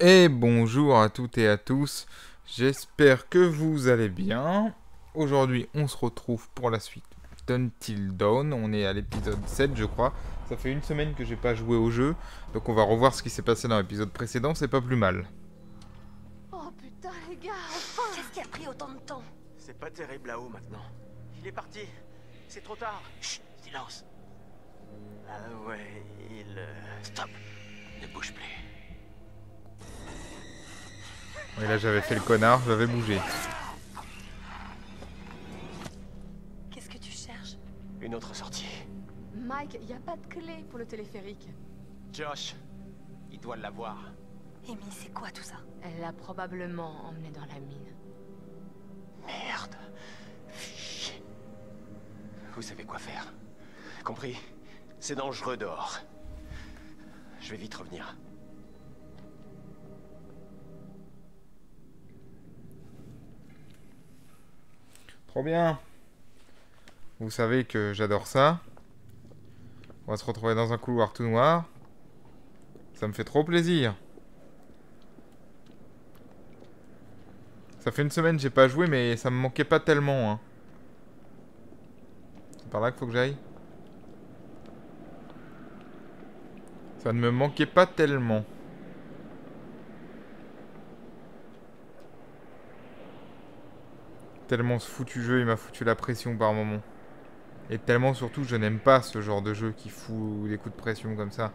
Et bonjour à toutes et à tous, j'espère que vous allez bien. Aujourd'hui on se retrouve pour la suite d'Until Dawn, on est à l'épisode 7 je crois. Ça fait une semaine que j'ai pas joué au jeu, donc on va revoir ce qui s'est passé dans l'épisode précédent, c'est pas plus mal. Oh putain les gars, enfin Qu'est-ce qui a pris autant de temps? Pas terrible là-haut maintenant. Il est parti. C'est trop tard. Chut, silence. Ah ouais, il... euh, Stop. Ne bouge plus. Et là j'avais fait le connard, j'avais bougé. Qu'est-ce que tu cherches? Une autre sortie. Mike, y a pas de clé pour le téléphérique. Josh, il doit l'avoir. Amy, c'est quoi tout ça? Elle l'a probablement emmené dans la mine. Merde. Vous savez quoi faire. Compris C'est dangereux dehors. Je vais vite revenir. Trop bien. Vous savez que j'adore ça. On va se retrouver dans un couloir tout noir. Ça me fait trop plaisir. Ça fait une semaine j'ai pas joué, mais ça me manquait pas tellement. Hein. C'est par là qu'il faut que j'aille Ça ne me manquait pas tellement. Tellement ce foutu jeu, il m'a foutu la pression par moment. Et tellement surtout, je n'aime pas ce genre de jeu qui fout des coups de pression comme ça.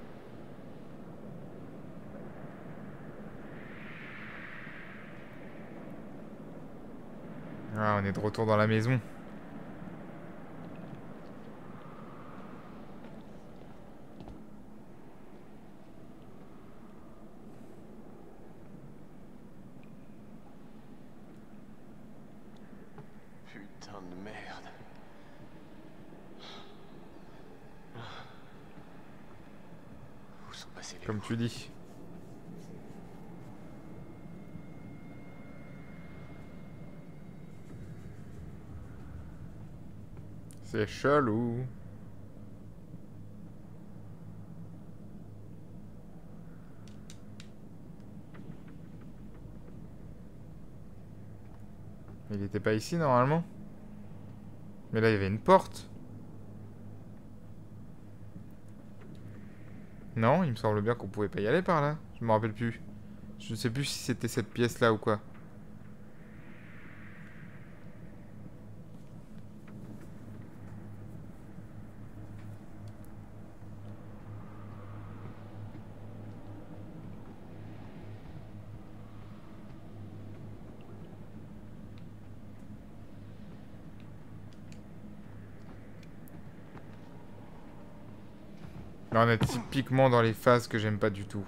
Ah, on est de retour dans la maison. Putain de merde. Où sont passés les Comme tu dis. C'est chelou. Il était pas ici normalement Mais là il y avait une porte. Non, il me semble bien qu'on pouvait pas y aller par là. Je me rappelle plus. Je ne sais plus si c'était cette pièce là ou quoi. Là on est typiquement dans les phases que j'aime pas du tout.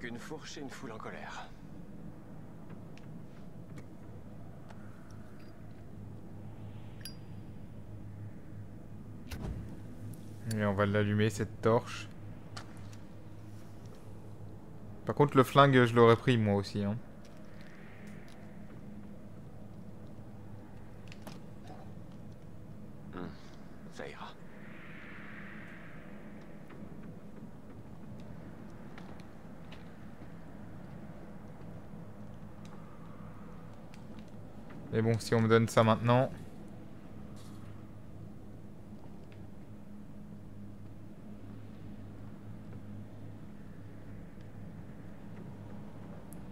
Qu'une fourche et une foule en colère. Et on va l'allumer cette torche. Par contre le flingue je l'aurais pris moi aussi. Hein. Hmm, Ça ira. Mais bon si on me donne ça maintenant.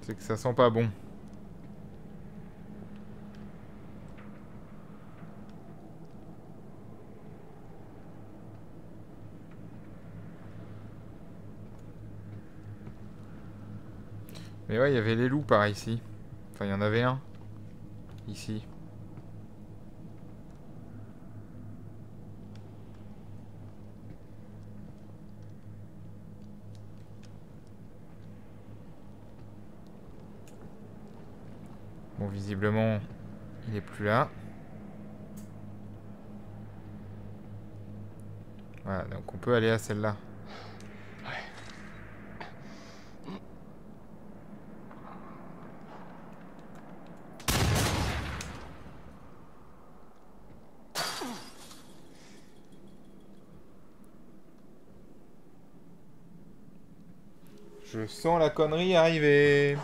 C'est que ça sent pas bon. Mais ouais, il y avait les loups par ici. Enfin, il y en avait un. Ici. Bon, visiblement, il est plus là. Voilà, donc on peut aller à celle-là. Je sens la connerie arriver.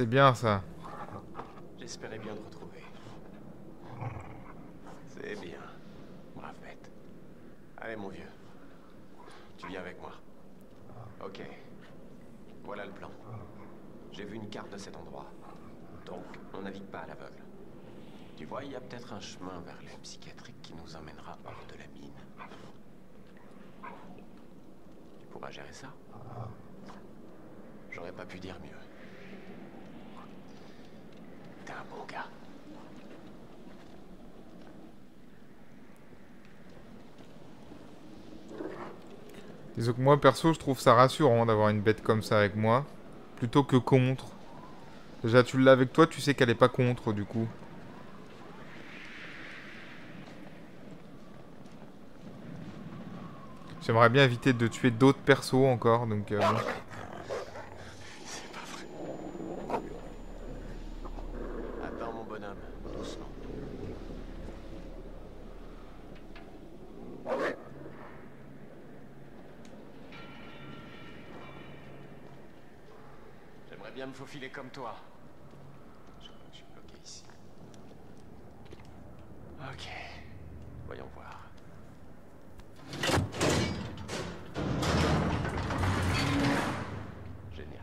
C'est bien ça. j'espérais bien te retrouver. C'est bien. Brave bête. Allez, mon vieux. Tu viens avec moi. Ok. Voilà le plan. J'ai vu une carte de cet endroit. Donc, on navigue pas à l'aveugle. Tu vois, il y a peut-être un chemin vers l'aile psychiatrique qui nous emmènera hors de la mine. Tu pourras gérer ça J'aurais pas pu dire mieux. Disons que moi, perso, je trouve ça rassurant d'avoir une bête comme ça avec moi. Plutôt que contre. Déjà, tu l'as avec toi, tu sais qu'elle est pas contre, du coup. J'aimerais bien éviter de tuer d'autres persos encore, donc... euh, bon. C'est pas vrai. Attends, mon bonhomme, doucement. J'aimerais bien me faufiler comme toi. Je crois que je suis bloqué ici. Ok. Voyons Génial.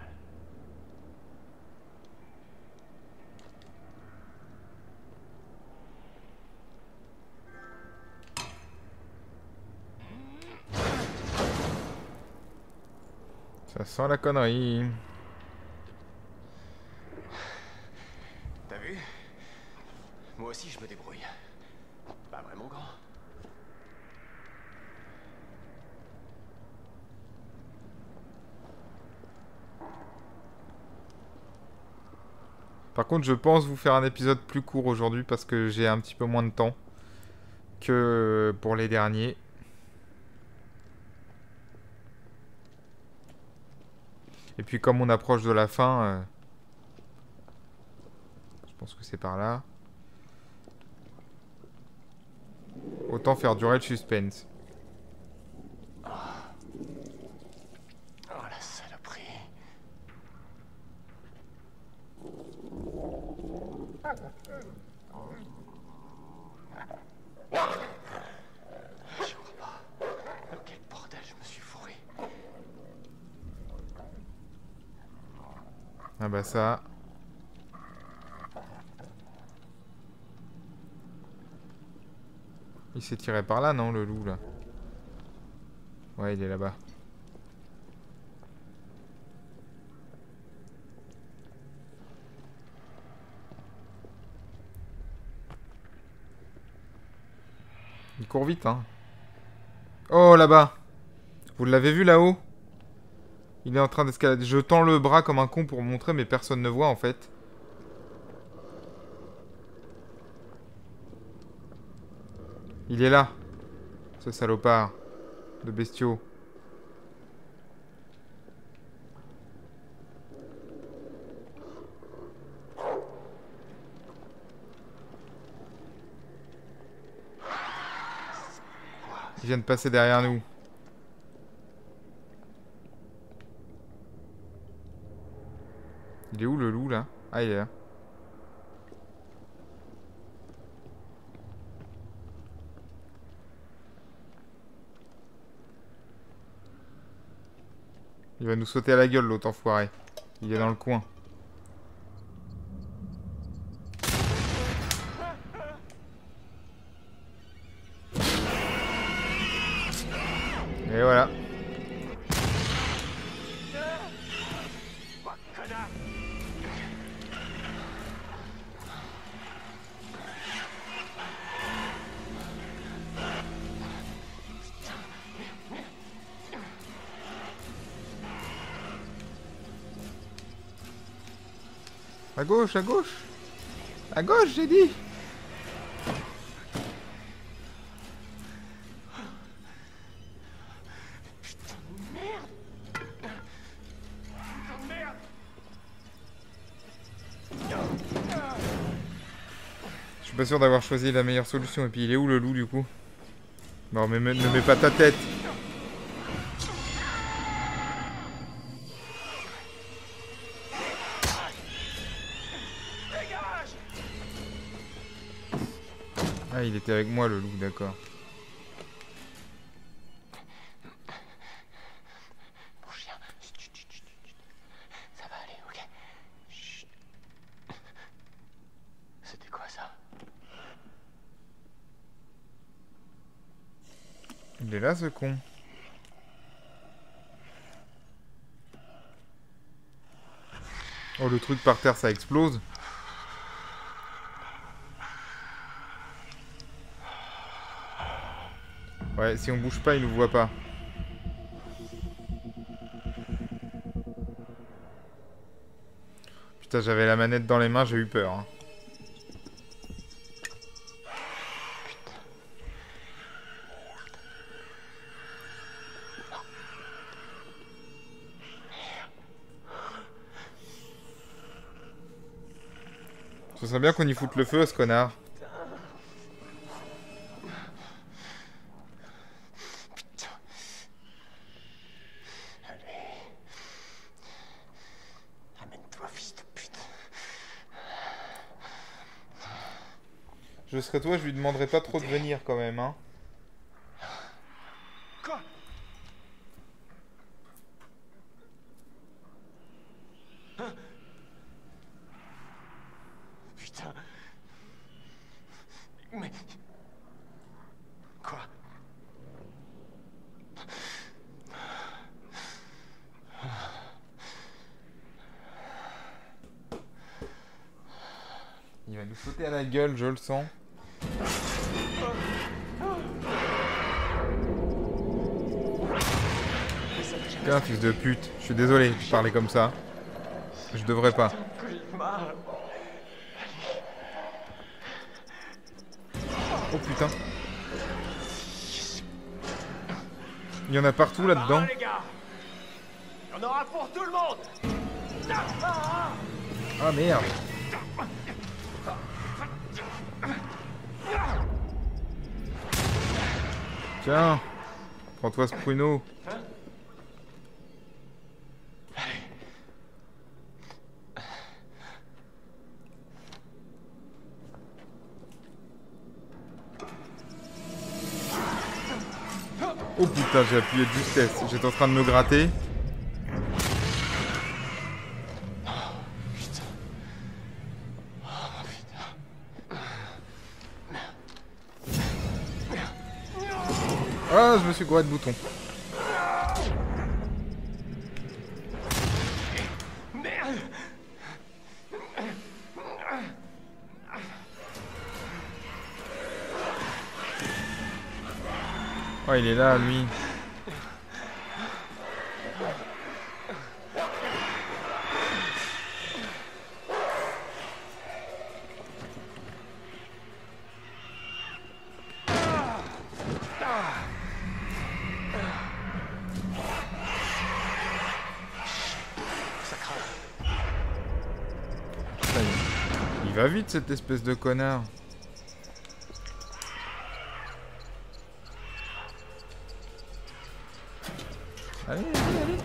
Ça sent la connerie. T'as vu Moi aussi je me débrouille. Pas vraiment grand. Par je pense vous faire un épisode plus court aujourd'hui parce que j'ai un petit peu moins de temps que pour les derniers. Et puis comme on approche de la fin, euh, je pense que c'est par là. Autant faire durer le suspense. Oh la saloperie. Je crois pas. Dans quel bordel je me suis fourré. Ah bah ça. Il s'est tiré par là, non, le loup, là? Ouais, il est là-bas. Il court vite, hein. Oh, là-bas Vous l'avez vu, là-haut? Il est en train d'escalader. Je tends le bras comme un con pour montrer, mais personne ne voit en fait. Il est là. Ce salopard. De bestiaux. Vient de passer derrière nous. Il est où le loup là? Ah il est là. Il va nous sauter à la gueule l'autre enfoiré. Il est dans le coin. Gauche, à gauche À gauche, j'ai dit Je suis pas sûr d'avoir choisi la meilleure solution. Et puis il est où le loup du coup? Bon, mais ne mets pas ta tête. Il était avec moi le loup, d'accord. Mon chien. Chut, chut, chut, chut, chut. Ça va aller, ok Chut. C'était quoi ça? Il est là ce con. Oh, le truc par terre, ça explose. Ouais, si on bouge pas, il nous voit pas. Putain, j'avais la manette dans les mains, j'ai eu peur. hein. Ce serait bien qu'on y foute le feu à ce connard. Allez. Amène-toi, fils de pute. Je serais toi, je lui demanderais pas trop de venir quand même, hein. Quoi? Hein? Putain. Mais... Quoi? Il va nous sauter à la gueule, je le sens. Tiens, fils de pute, je suis désolé de parler comme ça. Je devrais pas. Oh putain. Il y en a partout là-dedans. Ah, Il y en aura pour tout le monde Ah merde. Tiens, prends-toi ce pruneau. Oh j'ai appuyé de justesse. J'étais en train de me gratter. Ah, je me suis gouré de bouton. Oh, il est là, lui. Vite, cette espèce de connard. Allez, allez, allez.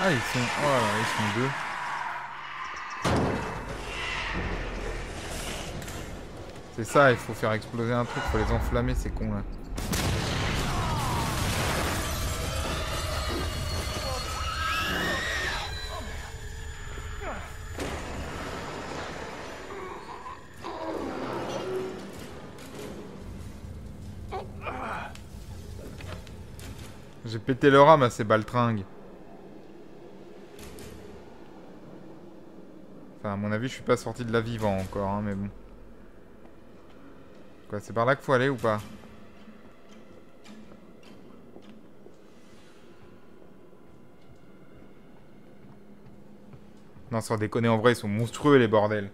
Ah, ils sont... Oh là, ils sont deux. C'est ça, il faut faire exploser un truc, faut les enflammer, ces cons là. J'ai pété le rame à ces baltringues. Enfin, à mon avis, je suis pas sorti de la vivant encore, hein, mais bon. Quoi, c'est par là qu'il faut aller ou pas? Non, sans déconner, en vrai, ils sont monstrueux, les bordels.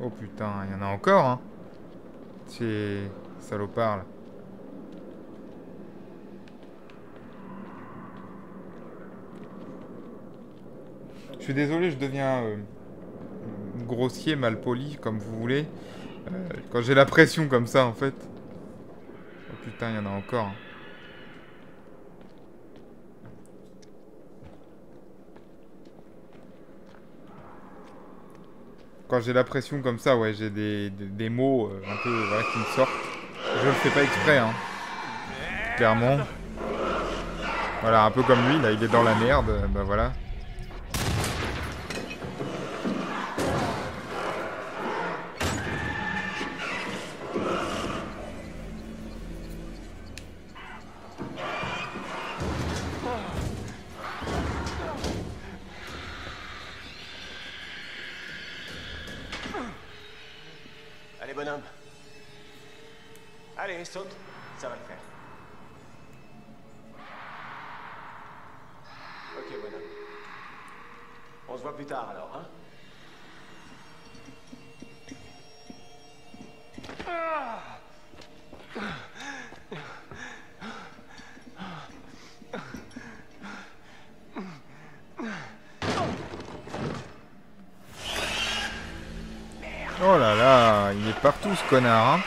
Oh putain, il y en a encore, hein. Ces salopards, là. Je suis désolé, je deviens euh, grossier, mal poli, comme vous voulez. Euh, quand j'ai la pression comme ça, en fait. Oh putain, il y en a encore. hein. Quand j'ai la pression comme ça, ouais, j'ai des, des, mots euh, un peu qui me sortent. Je le fais pas exprès, hein. Clairement. Voilà, un peu comme lui, là, il est dans la merde, euh, bah voilà. Connard. Hein.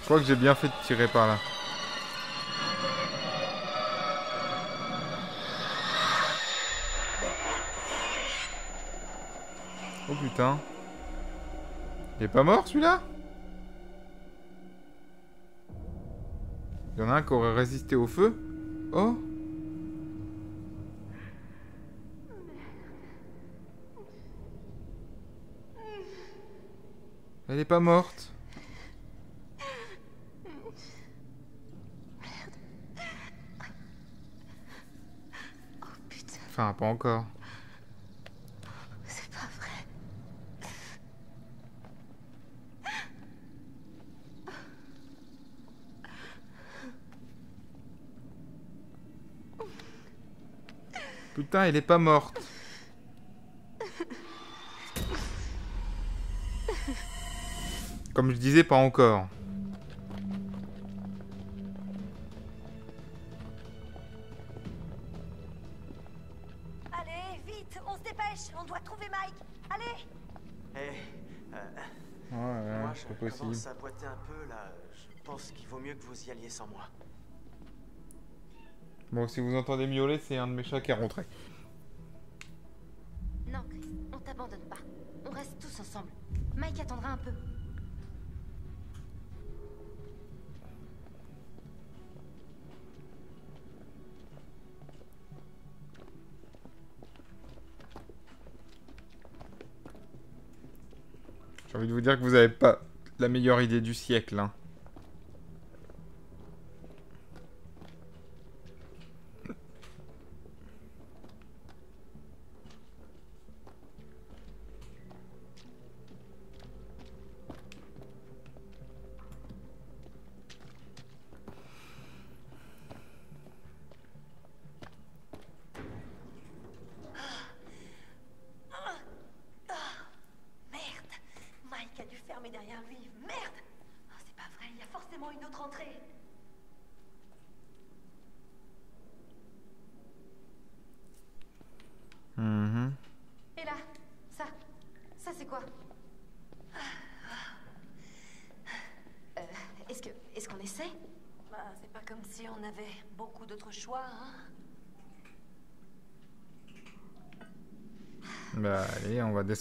Je crois que j'ai bien fait de tirer par là. Il est pas mort celui-là? Il y en a un qui aurait résisté au feu. Oh. Elle est pas morte. Enfin, pas encore. Putain, elle est pas morte. Comme je disais, pas encore. Allez, vite, on se dépêche, on doit trouver Mike. Allez Eh, euh, Ouais, ouais, moi, je possible. commence à boiter un peu, là. Je pense qu'il vaut mieux que vous y alliez sans moi. Bon, si vous entendez miauler, c'est un de mes chats qui est rentré. Non, Chris, on t'abandonne pas. On reste tous ensemble. Mike attendra un peu. J'ai envie de vous dire que vous avez pas la meilleure idée du siècle, hein.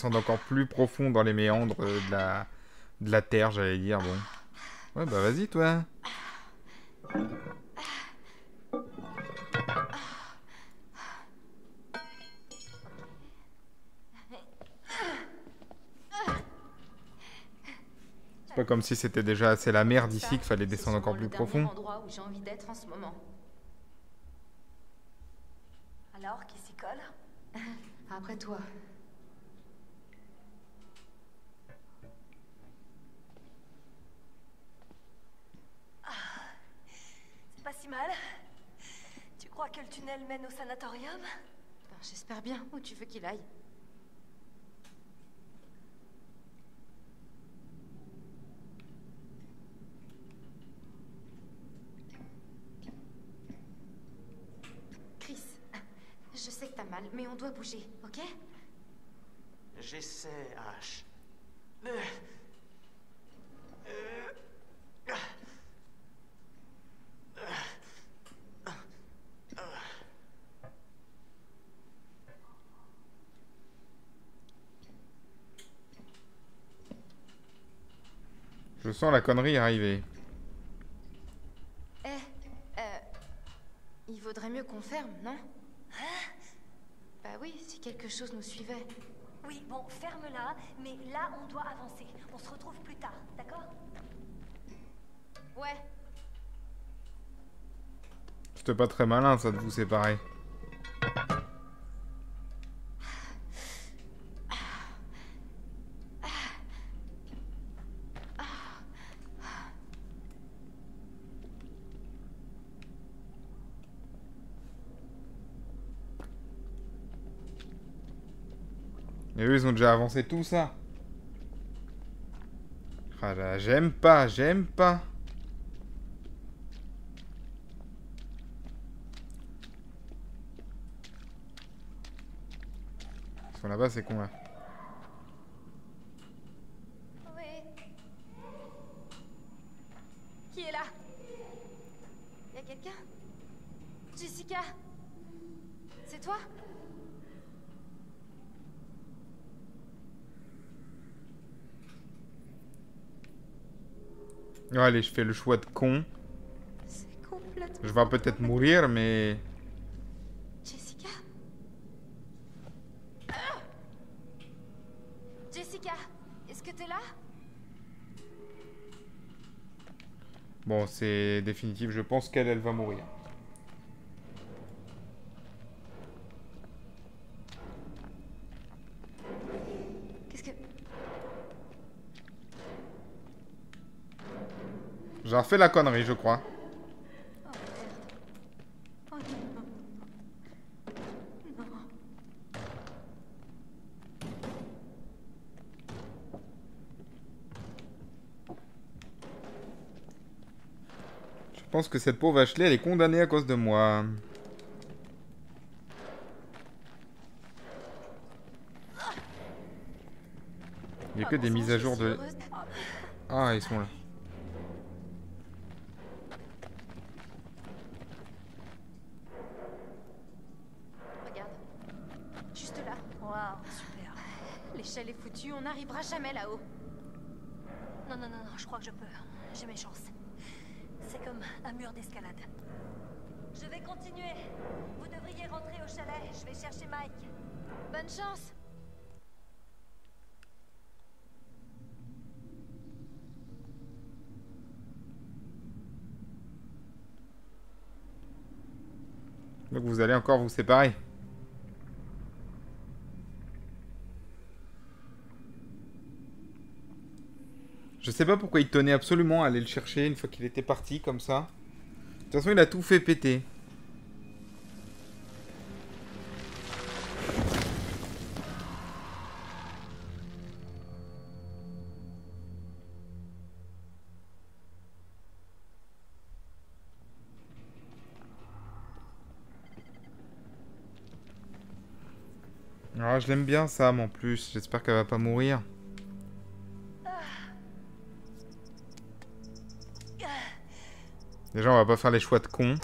Descendre encore plus profond dans les méandres euh, de la, de la terre, j'allais dire, bon. Ouais, bah vas-y, toi. C'est pas comme si c'était déjà assez la merde ici qu'il fallait descendre encore plus profond. endroit où j'ai envie d'être en ce moment. Alors, qui s'y colle? Après toi. Tunnel mène au sanatorium Ben, J'espère bien. Où tu veux qu'il aille Chris, je sais que t'as mal, mais on doit bouger, ok? J'essaie, H. Euh. Sens la connerie arriver. Eh, euh, il vaudrait mieux qu'on ferme, non? Bah oui, si quelque chose nous suivait. Oui, bon, ferme-la, mais là, on doit avancer. On se retrouve plus tard, d'accord? Ouais, C'était pas très malin, ça, de vous séparer. Et avancé tout ça. Ah là, j'aime pas, j'aime pas. Ils sont là-bas, c'est con là. Qui est là? Y a quelqu'un? Jessica? C'est toi? Allez, je fais le choix de con. Complètement... Je vais peut-être mourir, mais... Jessica Ah Jessica, est-ce que t'es là? Bon, c'est définitif. Je pense qu'elle, elle va mourir. J'ai refait la connerie, je crois. Je pense que cette pauvre Ashley, elle est condamnée à cause de moi. Il n'y a que des mises à jour de... Ah, ils sont là. Regarde. Juste là. Waouh, super. L'échelle est foutue, on n'arrivera jamais là-haut. Non, non, non, non, je crois que je peux. J'ai mes chances. C'est comme un mur d'escalade. Je vais continuer. Vous devriez rentrer au chalet. Je vais chercher Mike. Bonne chance Donc vous allez encore vous séparer. Je sais pas pourquoi il tenait absolument à aller le chercher une fois qu'il était parti comme ça. De toute façon, il a tout fait péter. Ah, je l'aime bien Sam en plus. J'espère qu'elle va pas mourir. Déjà, on va pas faire les choix de con.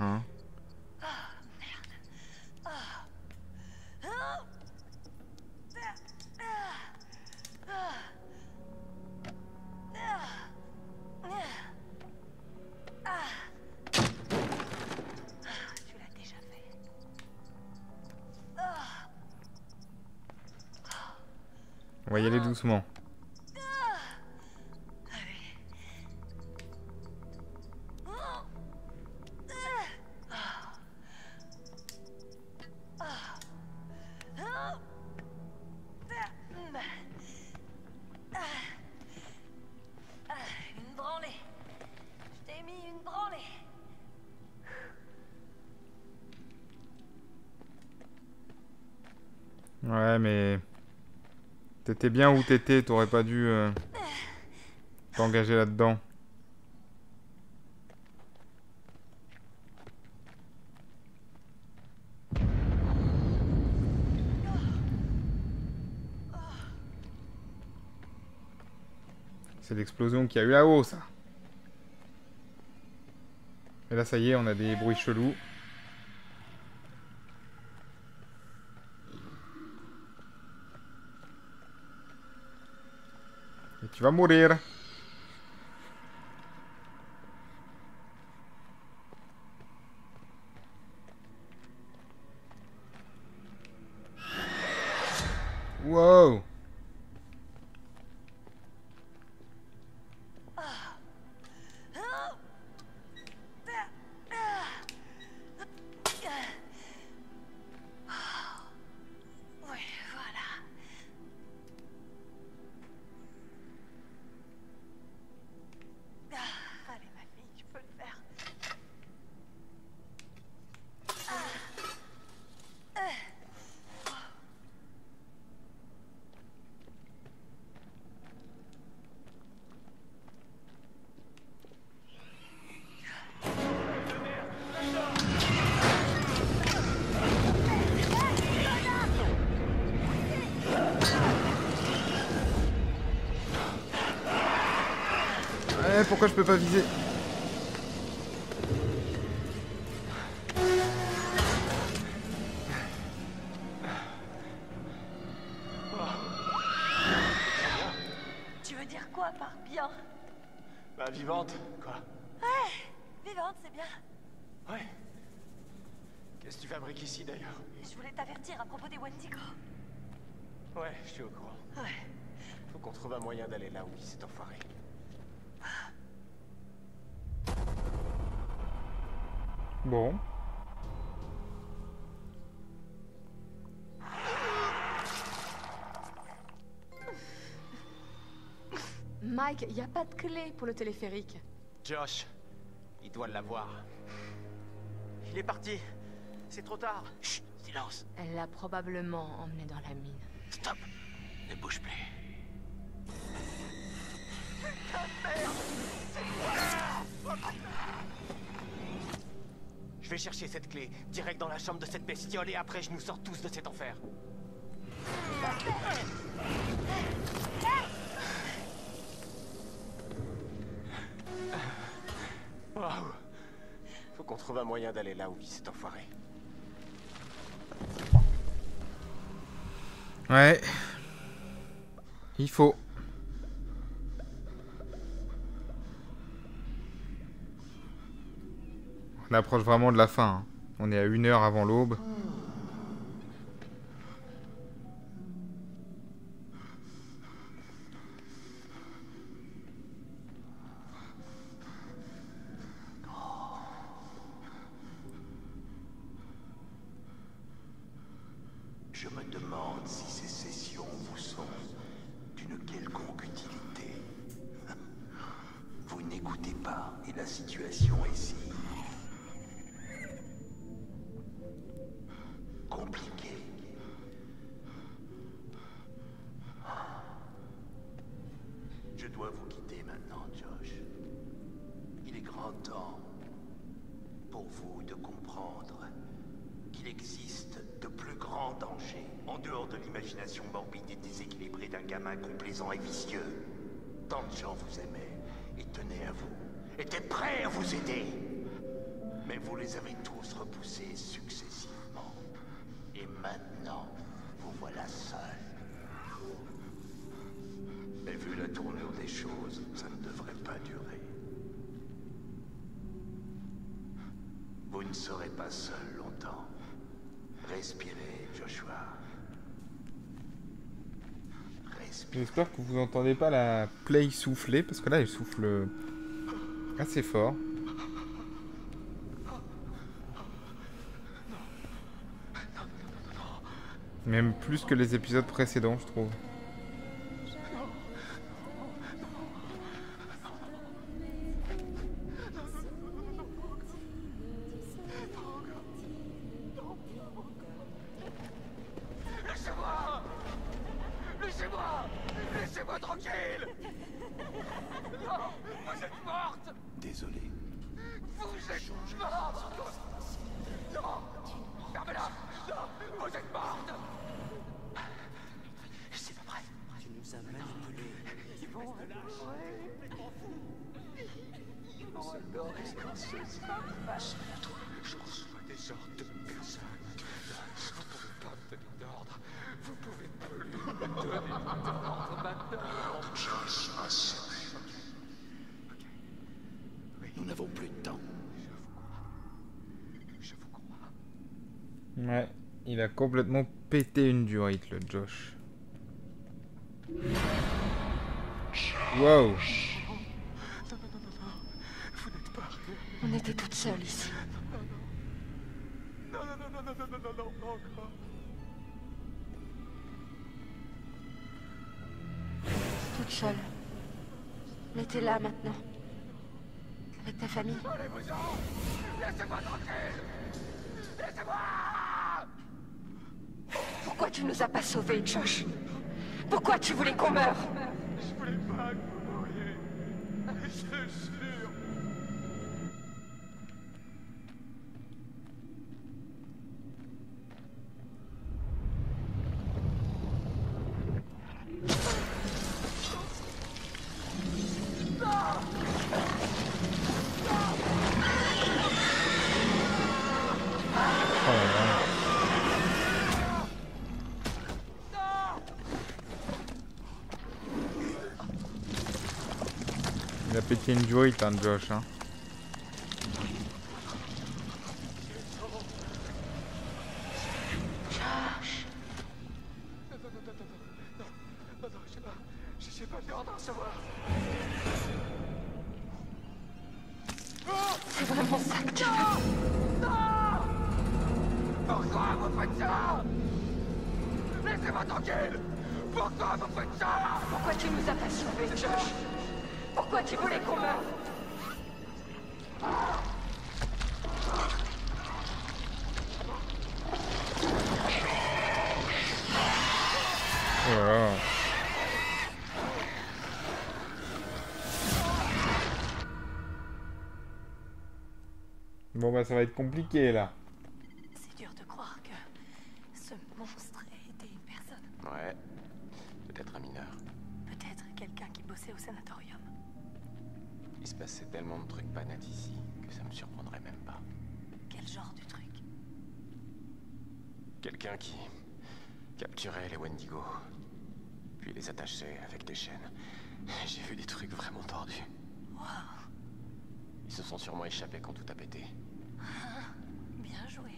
Hein. T'étais bien où t'étais, t'aurais pas dû euh, t'engager là-dedans. C'est l'explosion qu'il y a eu là-haut, ça. Et là, ça y est, on a des bruits chelous. Et tu peux pas viser Tu veux dire quoi par bien Bah, vivante, quoi. Vivante, c'est bien. Ouais. Qu'est-ce que tu fabriques ici, d'ailleurs? Je voulais t'avertir à propos des Wendigo. Ouais, je suis au courant. Ouais. Faut qu'on trouve un moyen d'aller là où il s'est enfoiré. Bon. Mike, y a pas de clé pour le téléphérique. Josh, il doit l'avoir. Il est parti. C'est trop tard. Chut, silence. Elle l'a probablement emmené dans la mine. Stop. Ne bouge plus. Vais chercher cette clé, direct dans la chambre de cette bestiole, et après je nous sors tous de cet enfer. Waouh. Faut qu'on trouve un moyen d'aller là où il s'est enfoiré. Ouais. Il faut. On approche vraiment de la fin. hein. On est à une heure avant l'aube. Je me demande si ces sessions vous sont d'une quelconque utilité. Vous n'écoutez pas et la situation est si compliquée. Je dois vous quitter maintenant, Josh. Il est grand temps pour vous de qu'il existe de plus grands dangers en dehors de l'imagination morbide et déséquilibrée d'un gamin complaisant et vicieux. Tant de gens vous aimaient et tenaient à vous, étaient prêts à vous aider. Mais vous les avez tous repoussés successivement. Et maintenant, vous voilà seul. Mais vu la tournure des choses, ça ne devrait pas durer. Vous ne serez pas seul longtemps. Respirez, Joshua. J'espère que vous entendez pas la play souffler, parce que là, elle souffle assez fort. Même plus que les épisodes précédents, je trouve. Ouais, il a complètement pété une durite, le Josh. Wow Vous n'êtes pas arrivé. On était toutes seules ici. Non, non, non, non, non, non, non, non, non, pas encore. Toutes seules. Mais t'es là maintenant. Avec ta famille. Allez-vous-en Laissez-moi tranquille Laissez-moi Pourquoi tu nous as pas sauvés, Josh? Pourquoi tu voulais qu'on meure? Je voulais Christus. Pas... J'ai pas peur d'en savoir. C'est vraiment ça que tu veux. Pourquoi vous faites ça? Laissez-moi tranquille! Pourquoi vous faites ça? Pourquoi tu nous as pas sauvés, Josh Pourquoi tu voulais qu'on meure Oh. Bon bah ça va être compliqué là. C'est dur de croire que ce monstre ait été une personne. Ouais. Peut-être un mineur. Peut-être quelqu'un qui bossait au sanatorium. Il se passait tellement de trucs pas nets ici que ça me surprendrait même pas. Quel genre de truc Quelqu'un qui capturait les Wendigo, puis les attachait avec des chaînes. J'ai vu des trucs vraiment tordus. Waouh Ils se sont sûrement échappés quand tout a pété. Bien joué.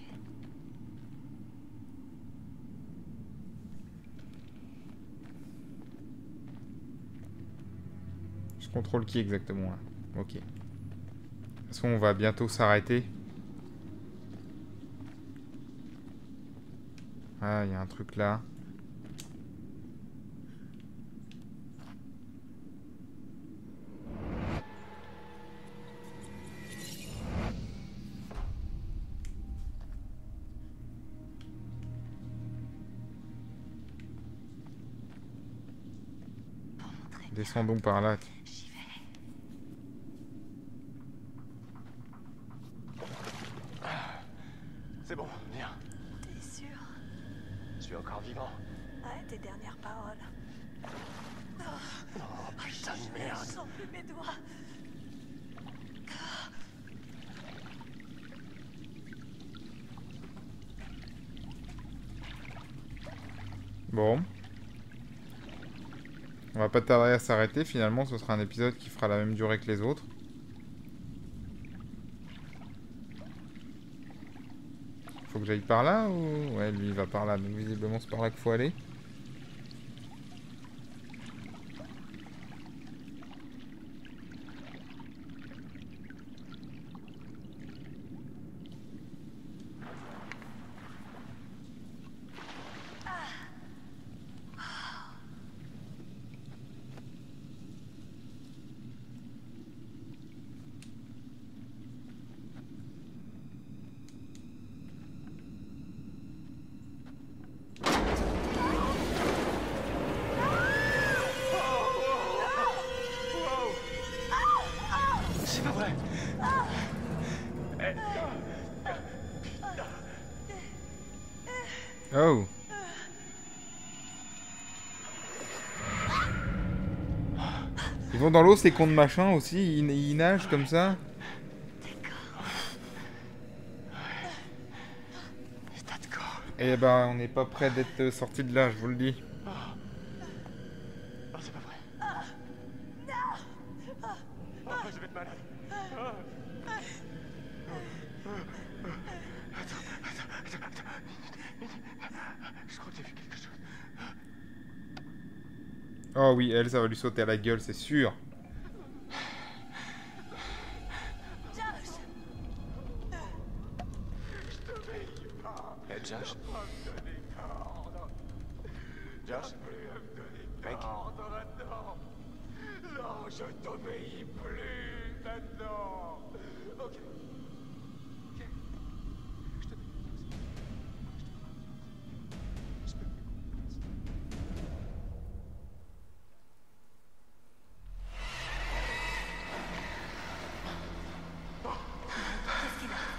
Je contrôle qui exactement là? Ok. De toute façon on va bientôt s'arrêter? Ah il y a un truc là. Descendons par là. j'y vais. C'est bon, viens. T'es sûr Je suis encore vivant. Ouais, tes dernières paroles. Oh putain de Je merde. sens plus mes doigts. Bon. On va pas tarder à s'arrêter. Finalement, ce sera un épisode qui fera la même durée que les autres. Faut que j'aille par là ou... Ouais, lui, il va par là. Donc, visiblement, c'est par là qu'il faut aller. Dans l'eau, ces cons de machin aussi Ils, ils nagent comme ça. Eh ben, on n'est pas près d'être sorti de là, je vous le dis. Oh, c'est pas vrai. Oh, je vais être malade. Je crois que j'ai vu quelque chose. Oh oui, elle, ça va lui sauter à la gueule, c'est sûr. Josh Eh, Josh Josh Mec Ordre maintenant Non, je t'obéis plus maintenant Ok. Ok. Je te Je te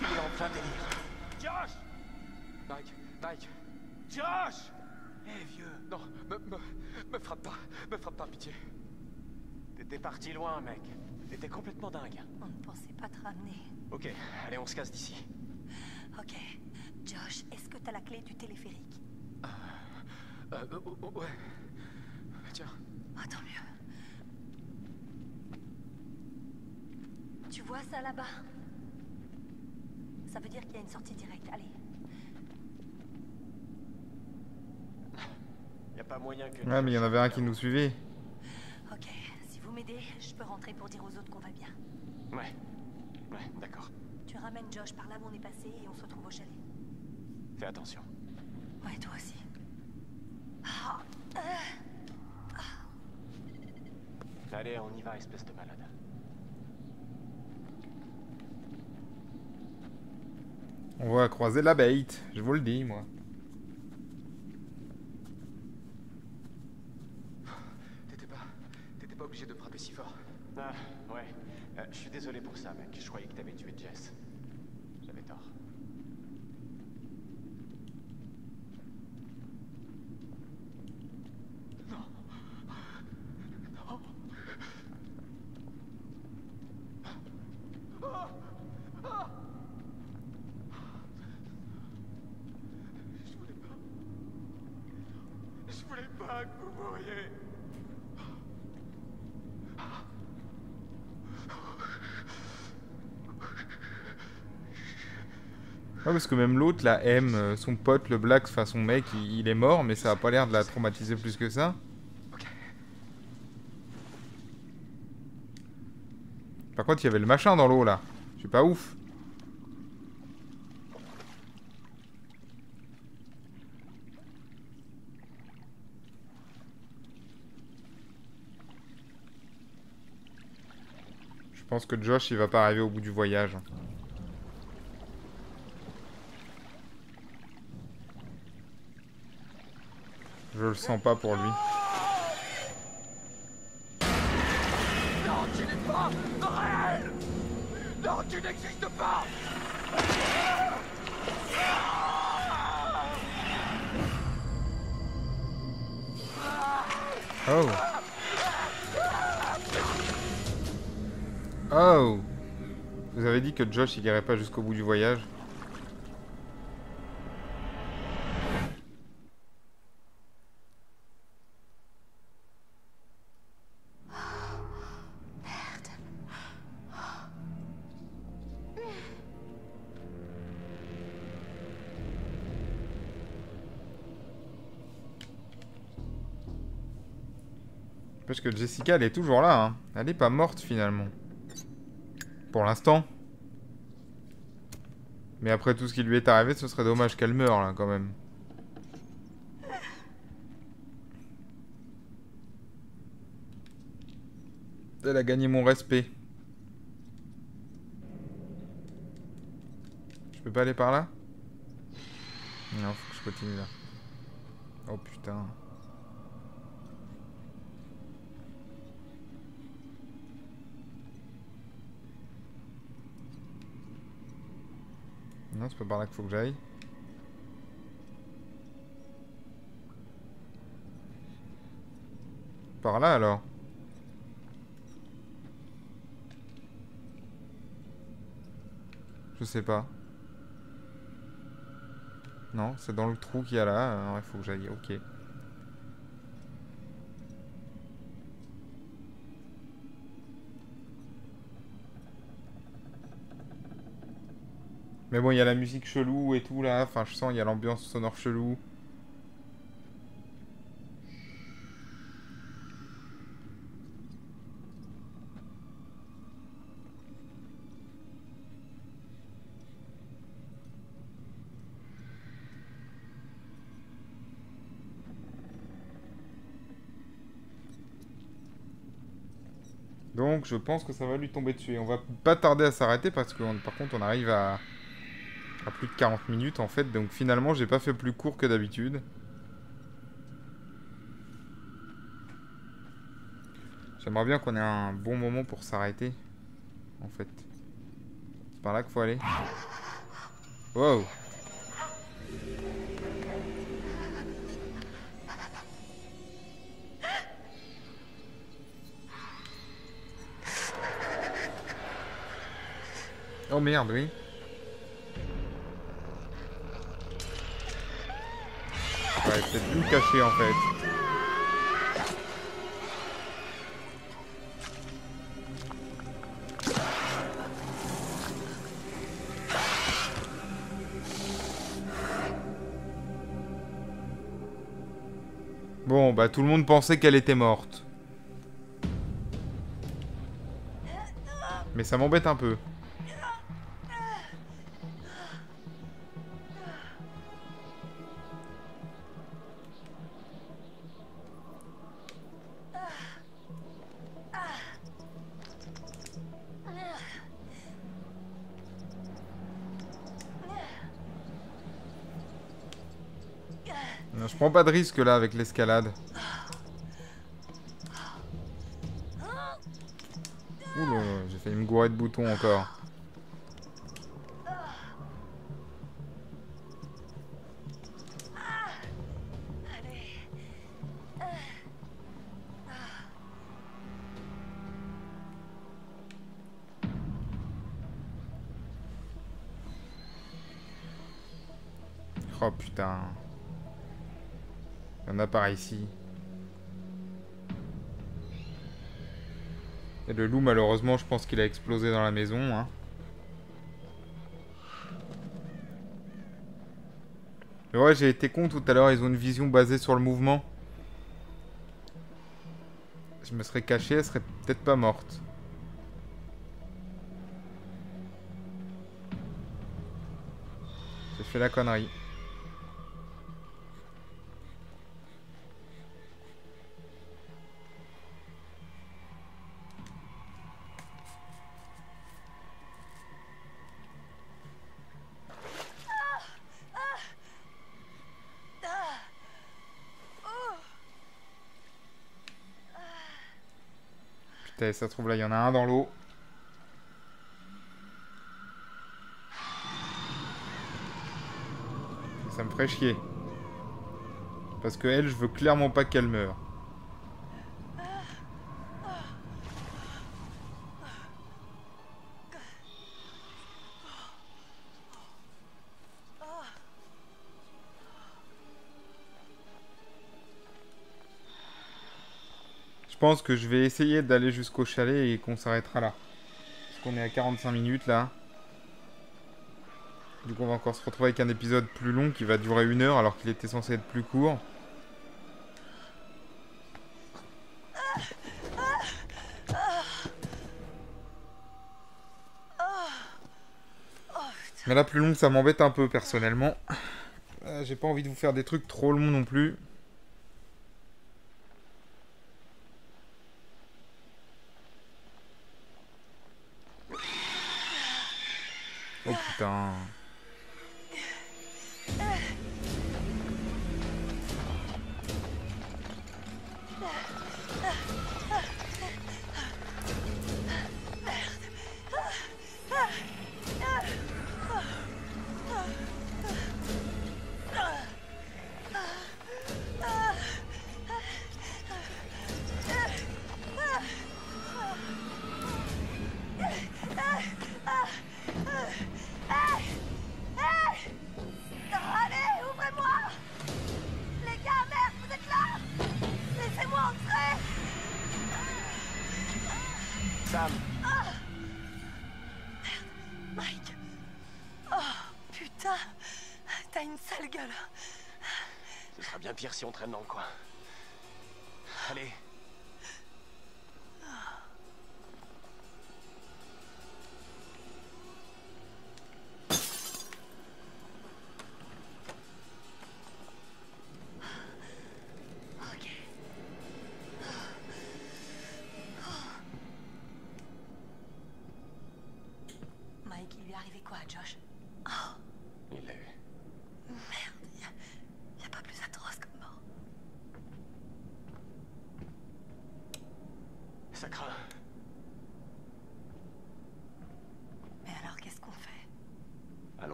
Il est en plein délire. Josh Mike, Mike Josh Eh vieux Non, me, me, me frappe pas, me frappe pas, pitié. T'étais parti loin, mec. T'étais complètement dingue. On ne pensait pas te ramener. Ok, allez, on se casse d'ici. Ok. Josh, est-ce que t'as la clé du téléphérique Euh, euh, oh, oh, ouais. Tiens, Ah, tant mieux. Tu vois ça là-bas Ça veut dire qu'il y a une sortie directe. Allez. Y a pas moyen que. Ouais, mais il y en avait un qui nous suivait. Ok. Si vous m'aidez, je peux rentrer pour dire aux autres qu'on va bien. Ouais. Ouais, d'accord. Tu ramènes Josh par là où on est passé et on se retrouve au chalet. Fais attention. Ouais, toi aussi. Ah, euh, Allez, on y va, espèce de malade. On va croiser la bête, je vous le dis, moi. t'étais pas, t'étais pas obligé de frapper si fort. Ah, ouais. Euh, je suis désolé pour ça, mec. Je croyais que t'avais tué Jess. J'avais tort. Je voulais pas. Je voulais pas que vous mouriez. Ouais, parce que même l'autre, la M, euh, son pote, le Black, enfin son mec, il, il est mort, mais ça a pas l'air de la traumatiser plus que ça. Par contre, il y avait le machin dans l'eau, là. Je suis pas ouf. Je pense que Josh, il va pas arriver au bout du voyage. Je le sens pas pour lui. Non, tu n'es pas réel Non, tu n'existes pas Oh. Oh. Vous avez dit que Josh il irait pas jusqu'au bout du voyage. Que Jessica, elle est toujours là. Hein. Elle est pas morte finalement. Pour l'instant. Mais après tout ce qui lui est arrivé, ce serait dommage qu'elle meure là quand même. Elle a gagné mon respect. Je peux pas aller par là? Non, faut que je continue là. Oh putain. Non, c'est pas par là qu'il faut que j'aille. Par là alors Je sais pas. Non, c'est dans le trou qu'il y a là. Il faut que j'aille. Ok. Mais bon, il y a la musique chelou et tout là. Enfin, je sens, il y a l'ambiance sonore chelou. Donc je pense que ça va lui tomber dessus. Et on va pas tarder à s'arrêter parce que par contre on arrive à, à plus de 40 minutes en fait. Donc finalement j'ai pas fait plus court que d'habitude. J'aimerais bien qu'on ait un bon moment pour s'arrêter. En fait. C'est par là qu'il faut aller. Wow. Oh merde, oui. Ouais, peut-être en fait. Bon, bah tout le monde pensait qu'elle était morte. Mais ça m'embête un peu. Je prends pas de risque là avec l'escalade. Oula, j'ai failli me gourer de boutons encore. Par ici. Et le loup, malheureusement, je pense qu'il a explosé dans la maison. Hein. Mais ouais, j'ai été con tout à l'heure. Ils ont une vision basée sur le mouvement. Je me serais caché, elle serait peut-être pas morte. J'ai fait la connerie. Ça se trouve là, il y en a un dans l'eau. Ça me ferait chier. Parce que elle, je veux clairement pas qu'elle meure. Je pense que je vais essayer d'aller jusqu'au chalet et qu'on s'arrêtera là. Parce qu'on est à 45 minutes là. Du coup, on va encore se retrouver avec un épisode plus long qui va durer une heure alors qu'il était censé être plus court. Mais là, plus long, ça m'embête un peu personnellement. Euh, J'ai pas envie de vous faire des trucs trop longs non plus.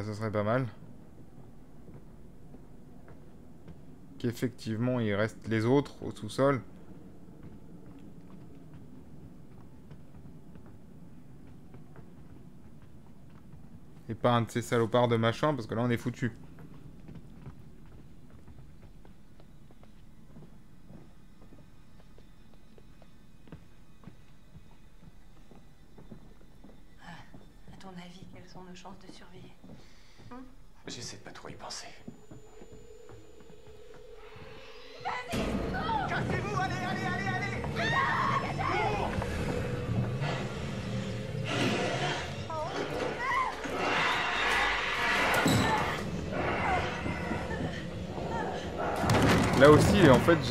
Bah, ça serait pas mal. Qu'effectivement, il reste les autres au sous-sol. Et pas un de ces salopards de machin, parce que là, on est foutu.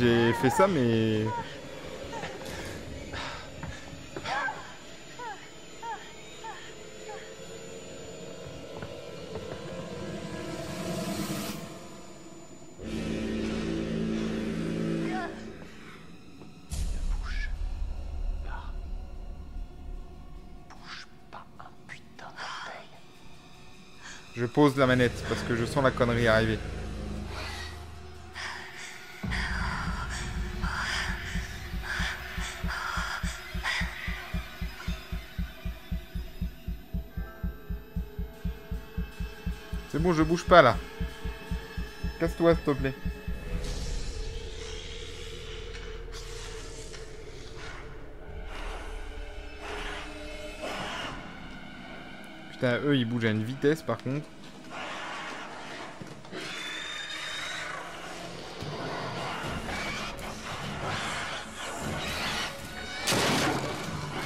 J'ai fait ça, mais... Je pose la manette, parce que je sens la connerie arriver. Je bouge pas là. Casse-toi, s'il te plaît. Putain, eux, ils bougent à une vitesse, par contre.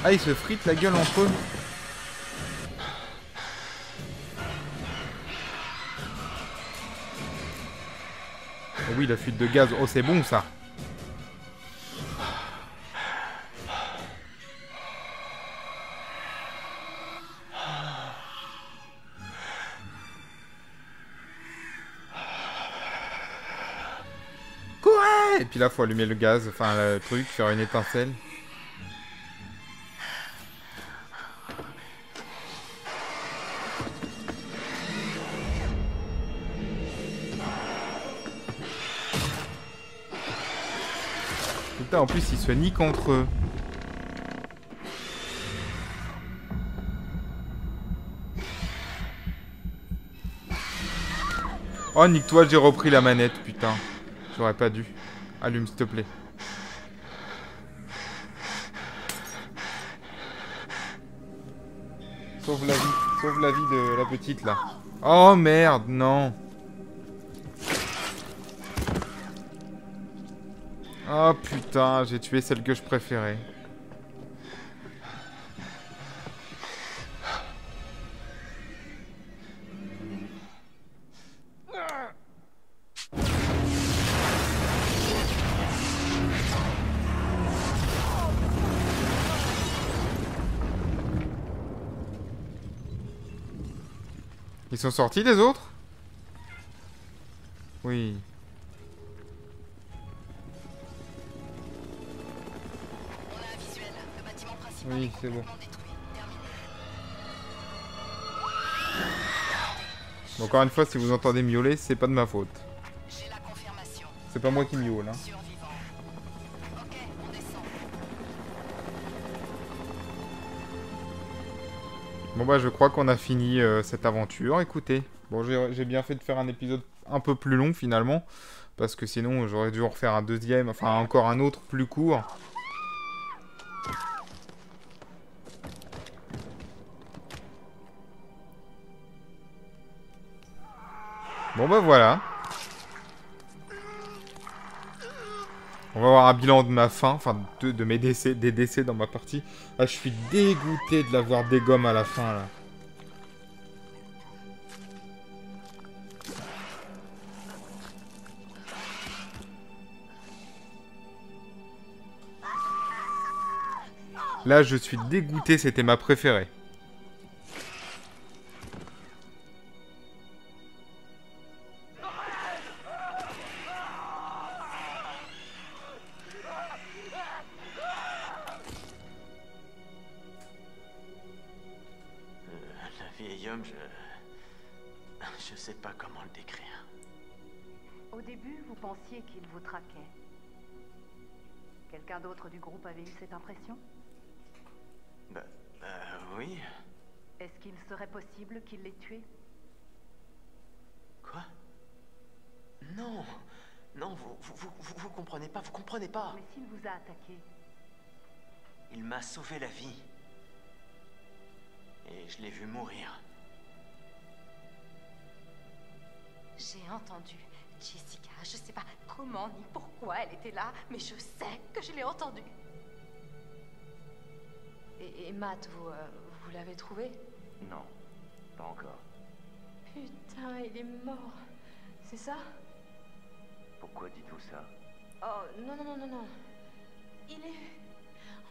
Ah, ils se fritent la gueule entre eux. Oui, la fuite de gaz. Oh, c'est bon, ça. Courez Et puis là, faut allumer le gaz, enfin le truc, faire une étincelle. En plus, ils se niquent entre eux. Oh, nique-toi, j'ai repris la manette, putain. J'aurais pas dû. Allume, s'il te plaît. Sauve la vie. Sauve la vie de la petite, là. Oh, merde, non. Oh, putain, j'ai tué celle que je préférais. Ils sont sortis les autres? Oui. C'est bon. Encore une fois, si vous entendez miauler, c'est pas de ma faute. C'est pas moi qui miaule, hein. Bon bah je crois qu'on a fini euh, cette aventure, écoutez. Bon j'ai bien fait de faire un épisode un peu plus long finalement. Parce que sinon, j'aurais dû en refaire un deuxième, enfin encore un autre plus court. Bon bah voilà. On va avoir un bilan de ma fin, enfin de, de mes décès, des décès dans ma partie. Ah, je suis dégoûté de l'avoir dégomme à la fin là. Là, je suis dégoûté, c'était ma préférée. Il m'a sauvé la vie. Et je l'ai vu mourir. J'ai entendu Jessica. Je sais pas comment ni pourquoi elle était là, mais je sais que je l'ai entendue. Et, et Matt, vous, euh, vous l'avez trouvé? Non, pas encore. Putain, il est mort. C'est ça? Pourquoi dites-vous ça? Oh, non, non, non, non, non. Il est...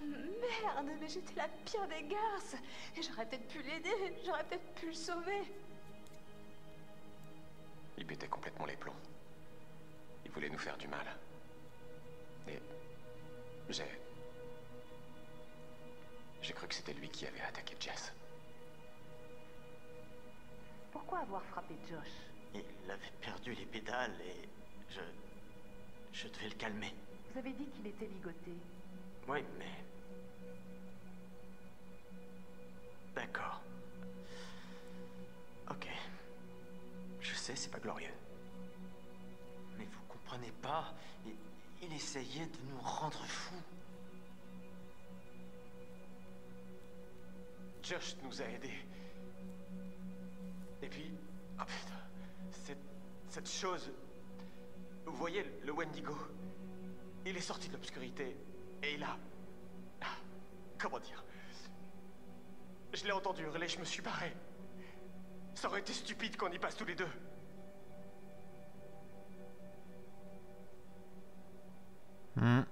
Oh, merde, mais j'étais la pire des garces. Et J'aurais peut-être pu l'aider, j'aurais peut-être pu le sauver. Il pétait complètement les plombs. Il voulait nous faire du mal. Et j'ai... J'ai cru que c'était lui qui avait attaqué Jess. pourquoi avoir frappé Josh? Il avait perdu les pédales et je... Je devais le calmer. Vous avez dit qu'il était ligoté. Oui, mais... D'accord. Ok. Je sais, c'est pas glorieux. Mais vous comprenez pas Il, essayait de nous rendre fous. Josh nous a aidés. Et puis... Ah putain... Cette... Cette chose... Vous voyez le Wendigo? Il est sorti de l'obscurité. Et il a... Ah, Comment dire Je l'ai entendu hurler, je me suis barré. Ça aurait été stupide qu'on y passe tous les deux. Hmm.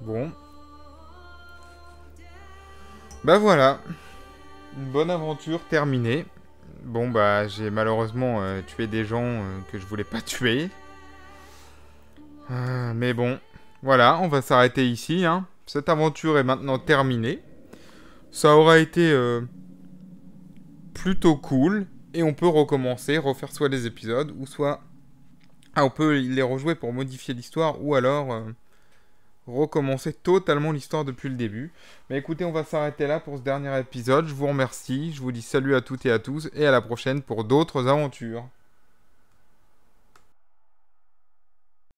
Bon. Bah voilà. Une bonne aventure terminée. Bon bah j'ai malheureusement euh, tué des gens euh, que je voulais pas tuer. Euh, mais bon. Voilà, on va s'arrêter ici. Hein. Cette aventure est maintenant terminée. Ça aura été plutôt cool. Et on peut recommencer, refaire soit les épisodes, ou soit... Ah, on peut les rejouer pour modifier l'histoire, ou alors recommencer totalement l'histoire depuis le début. Mais écoutez, on va s'arrêter là pour ce dernier épisode. Je vous remercie, je vous dis salut à toutes et à tous, et à la prochaine pour d'autres aventures.